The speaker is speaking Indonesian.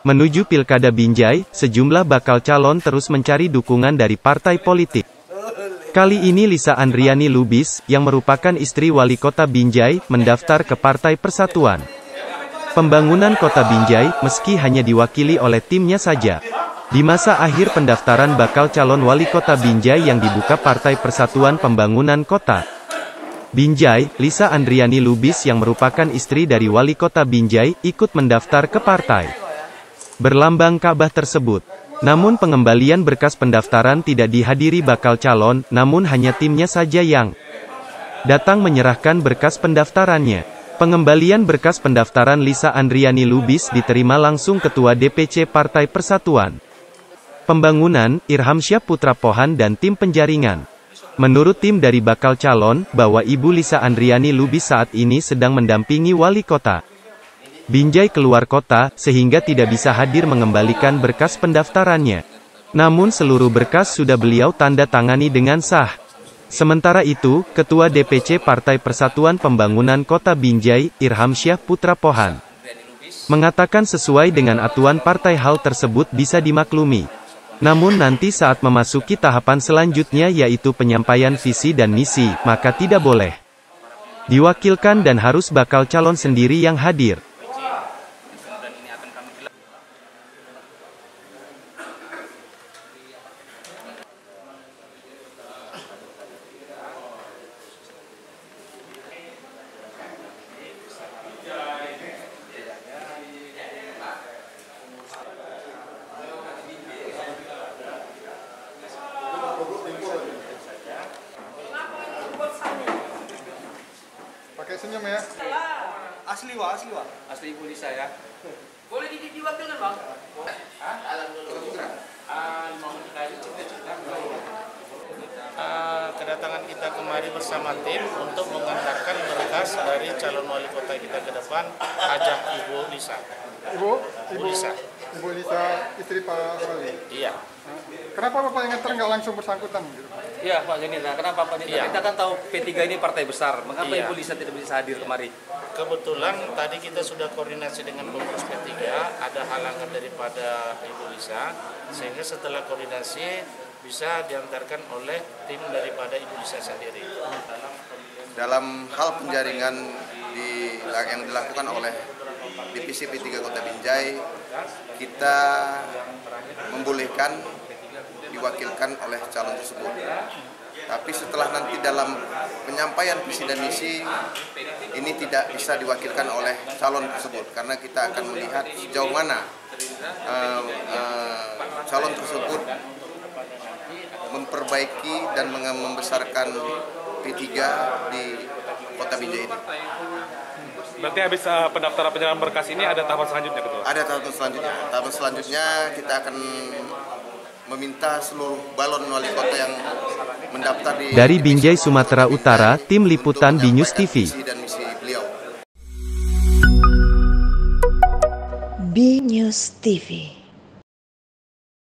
Menuju Pilkada Binjai, sejumlah bakal calon terus mencari dukungan dari partai politik. Kali ini Lisa Andriani Lubis, yang merupakan istri wali kota Binjai, mendaftar ke Partai Persatuan. Pembangunan kota Binjai, meski hanya diwakili oleh timnya saja. Di masa akhir pendaftaran bakal calon wali kota Binjai yang dibuka Partai Persatuan Pembangunan Kota. Binjai, Lisa Andriani Lubis yang merupakan istri dari wali kota Binjai, ikut mendaftar ke partai berlambang Ka'bah tersebut. Namun pengembalian berkas pendaftaran tidak dihadiri bakal calon, namun hanya timnya saja yang datang menyerahkan berkas pendaftarannya. Pengembalian berkas pendaftaran Lisa Andriani Lubis diterima langsung Ketua DPC Partai Persatuan Pembangunan, Irham Syah Putra Pohan dan tim penjaringan. Menurut tim dari bakal calon, bahwa Ibu Lisa Andriani Lubis saat ini sedang mendampingi wali kota. Binjai keluar kota, sehingga tidak bisa hadir mengembalikan berkas pendaftarannya. Namun seluruh berkas sudah beliau tanda tangani dengan sah. Sementara itu, Ketua DPC Partai Persatuan Pembangunan Kota Binjai, Irham Syah Putra Pohan, mengatakan sesuai dengan atuan partai hal tersebut bisa dimaklumi. Namun nanti saat memasuki tahapan selanjutnya yaitu penyampaian visi dan misi, maka tidak boleh diwakilkan dan harus bakal calon sendiri yang hadir. Pakai senyum ya. Asli wah, asli wah. Asli Ibu Lisa ya. Boleh di diwakilkan bang? Uh, kedatangan kita kemari bersama tim untuk mengantarkan berkas dari calon wali kota kita ke depan, Hajah Ibu Lisa. Ibu, Ibu Lisa. Ibu Lisa, istri Pak Wali. Iya. Kenapa Bapak yang nganter nggak langsung bersangkutan? Gitu? Iya Pak Joni, nah kenapa Pak Joni? Iya. Kita kan tahu P3 ini partai besar, mengapa Iya. Ibu Lisa tidak bisa hadir kemari? Kebetulan tadi kita sudah koordinasi dengan pengurus P3, ada halangan daripada Ibu Lisa, sehingga setelah koordinasi bisa diantarkan oleh tim daripada Ibu Lisa sendiri. dalam hal penjaringan di, yang dilakukan oleh Divisi P3 Kota Binjai, kita membolehkan diwakilkan oleh calon tersebut. Tapi setelah nanti dalam penyampaian visi dan misi ini tidak bisa diwakilkan oleh calon tersebut karena kita akan melihat sejauh mana eh, eh, calon tersebut memperbaiki dan membesarkan P3 di Kota Binjai ini. Berarti habis uh, pendaftaran penyerahan berkas ini ada tahapan selanjutnya ketua? Ada tahapan selanjutnya. Tahapan selanjutnya kita akan meminta seluruh balon wali kota yang mendaftar di Dari Binjai, Sumatera Utara, Tim Liputan untuk di News menyampaikan TV. visi dan misi beliau. B News TV.